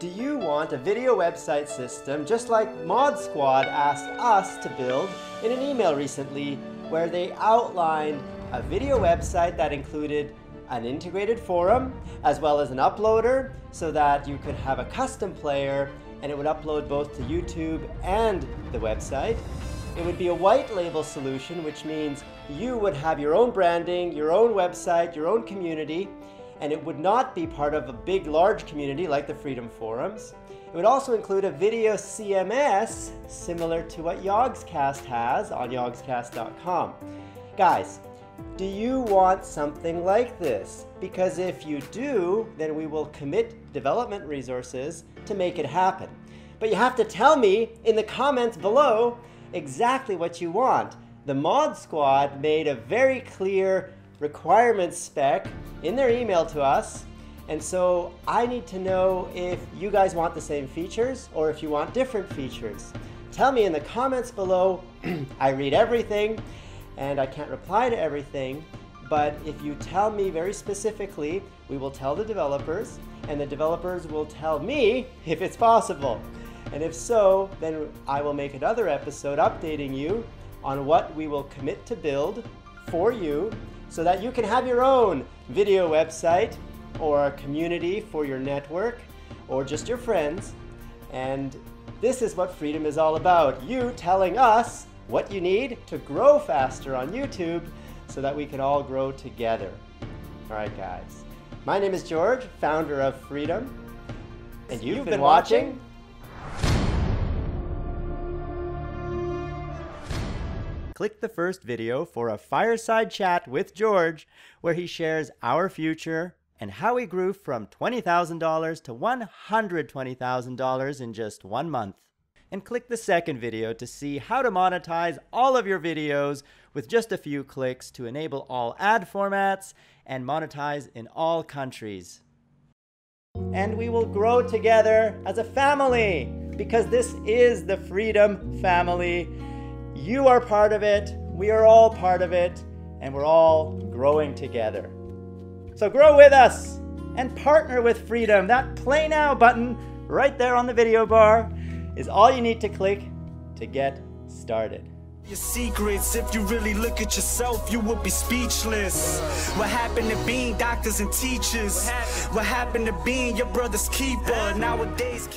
Do you want a video website system just like Mod Squad asked us to build in an email recently where they outlined a video website that included an integrated forum as well as an uploader so that you could have a custom player and it would upload both to YouTube and the website. It would be a white label solution, which means you would have your own branding, your own website, your own community, and it would not be part of a big, large community like the Freedom Forums. It would also include a video CMS similar to what Yogscast has on yogscast.com. Guys, do you want something like this? Because if you do, then we will commit development resources to make it happen. But you have to tell me in the comments below exactly what you want. The Mod Squad made a very clear requirements spec in their email to us. And so I need to know if you guys want the same features or if you want different features. Tell me in the comments below. I read everything and I can't reply to everything. But if you tell me very specifically, we will tell the developers and the developers will tell me if it's possible. And if so, then I will make another episode updating you on what we will commit to build for you so that you can have your own video website or a community for your network or just your friends. And this is what freedom is all about. You telling us what you need to grow faster on YouTube so that we can all grow together. All right, guys. My name is George, founder of Freedom. And you've, you've been, been, watching click the first video for a fireside chat with George, where he shares our future and how he grew from $20,000 to $120,000 in just one month. And click the second video to see how to monetize all of your videos with just a few clicks to enable all ad formats and monetize in all countries. And we will grow together as a family because this is the Freedom Family. You are part of it, we are all part of it, and we're all growing together. So grow with us and partner with freedom. That play now button right there on the video bar is all you need to click to get started. Your secrets, if you really look at yourself, you would be speechless. What happened to being doctors and teachers? What happened to being your brother's keeper? Nowadays,